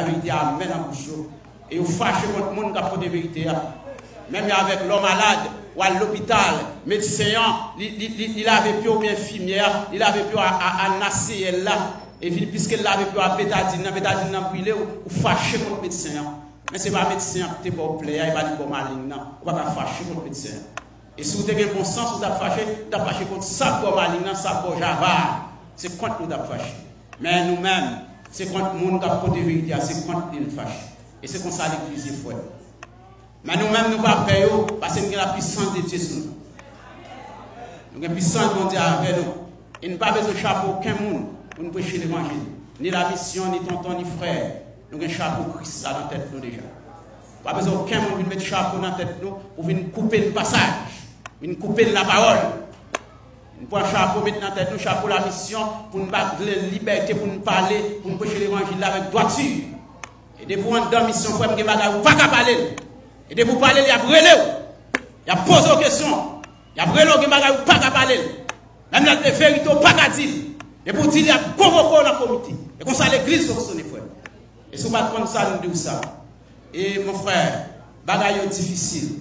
la vérité amène en bouche. Et vous fâchez contre le monde qui a la vérité. Même avec l'homme malade, ou à l'hôpital, médecin, il avait plus ou infirmière, il avait plus à, à là. Et puisqu'il avait plus à bétadine, bétadine n'a brûlé, ou fâché contre médecin. Mais ce n'est pas le médecin qui est pour plaire, il va dire pour malign, non. On va pas fâcher contre médecin. Et si vous avez bon sens, vous avez fâché, vous avez fâché contre ça pour malign, ça pour java. C'est contre nous avez fâché. Mais nous-mêmes, c'est contre le monde qui a côté vérité, c'est contre nous fâché. Et c'est comme ça l'église est forte. Mais nous-mêmes, nous ne pas payer parce que nous avons la puissance de Dieu sur nous. Nous avons la puissance de Dieu avec nous. Et nous n'avons pas besoin de chapeau aucun monde pour nous prêcher l'évangile. Ni la mission, ni tonton, ni frère. Nous avons un chapeau Christ dans la tête nous déjà. Pas besoin aucun monde de mettre chapeau dans la tête nous pour venir couper le passage, venir couper la parole. Nous prenons un chapeau la tête nous, chapeau la mission pour nous battre la liberté, pour nous parler, pour nous prêcher l'évangile avec droiture. Et de vous dans mission, vous ne pas parler. Et de vous parler, il y a brûlé. Il y a posé des questions. Il y a brûlé, il a pas parler. Même la vérité, pas qu'à dire. Et pour dire, il y a convoqué dans comité. Et comme ça, l'église fonctionne, frère. Et si vous ne pas ça, nous disons ça. Et mon frère, bagaille difficile.